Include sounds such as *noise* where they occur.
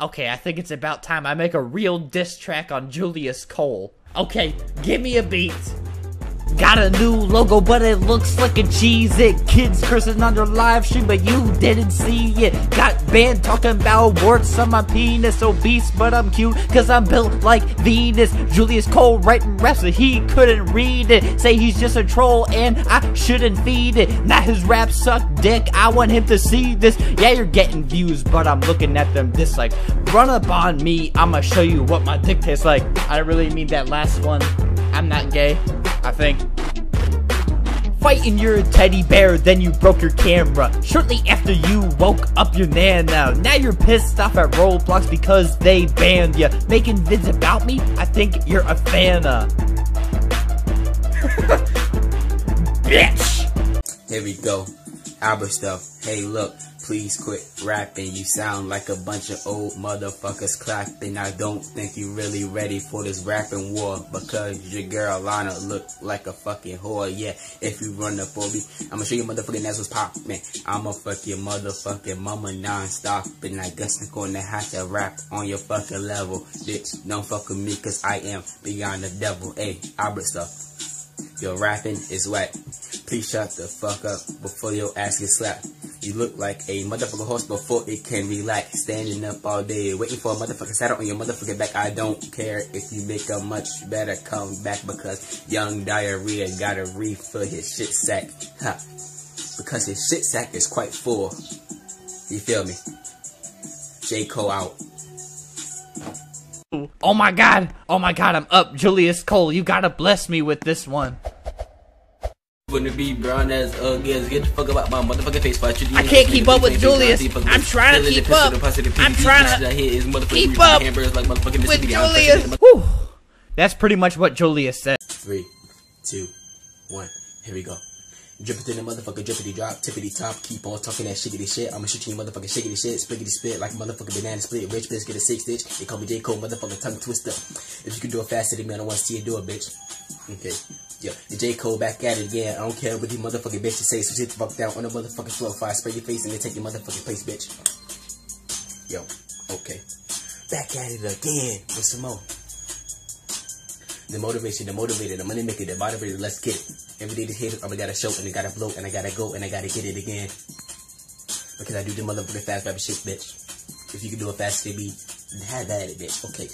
Okay, I think it's about time I make a real diss track on Julius Cole. Okay, give me a beat. Got a new logo, but it looks like a Cheez-It. Kids cursing on their live stream, but you didn't see it. Got banned talking about warts on my penis. Obese, but I'm cute, cause I'm built like Venus. Julius Cole writing raps, but he couldn't read it. Say he's just a troll, and I shouldn't feed it. Now his raps suck dick, I want him to see this. Yeah, you're getting views, but I'm looking at them dislike. Run up on me, I'ma show you what my dick tastes like. I really mean that last one. I'm not gay. I think. Fighting your teddy bear, then you broke your camera. Shortly after you woke up your nana. Now you're pissed off at Roblox because they banned you. Making vids about me? I think you're a fan of. *laughs* Bitch! Here we go. Albert stuff. Hey, look. Please quit rapping. You sound like a bunch of old motherfuckers clapping. I don't think you really ready for this rapping war because your girl Lana look like a fucking whore. Yeah, if you run up on me, I'ma show you motherfucking ass what's poppin'. I'ma fuck your motherfucking mama non-stop. And I guess I'm gonna have to rap on your fucking level. Bitch, don't fuck with me cause I am beyond the devil. Hey, Albert stuff. Your rapping is whack. Please shut the fuck up before your ass gets slapped. You look like a motherfucker horse before it can relax. Standing up all day, waiting for a motherfucking saddle on your motherfucking back. I don't care if you make a much better comeback because young diarrhea gotta refill his shit sack. Because his shit sack is quite full. You feel me? J. Cole out. Oh my god! Oh my god, I'm up, Julius Cole. You gotta bless me with this one. Wanna be brown as ugly as get the fuck about my motherfucking face fight you I can't keep up with Julius. I'm trying to keep up. I'm trying to keep up with Julius. Whew. That's pretty much what Julius said. Three, two, one. Here we go. Drippity the motherfucker, drippity drop, tippity top, keep on talking that shiggity shit. I'ma shoot you motherfucking shiggity shit, spliggity spit like a motherfucking banana split, rich bitch get a six stitch. They call me J. Cole, motherfucking tongue twister. If you can do it faster than me, I don't wanna see you do it, bitch. Okay. Yeah, the J. Cole back at it again. I don't care what these motherfucking bitches say, so sit the fuck down on the motherfucking floor. I spray your face and then take your motherfucking place, bitch. Yo, okay. Back at it again with some more. The motivation, the motivator, the money maker, the motivator, let's get it. Every day this haters, I'm gotta show and I gotta blow and I gotta go and I gotta get it again. Because I do the motherfucking fast rapid shit, bitch. If you can do a fast beat, have at it, bitch. Okay.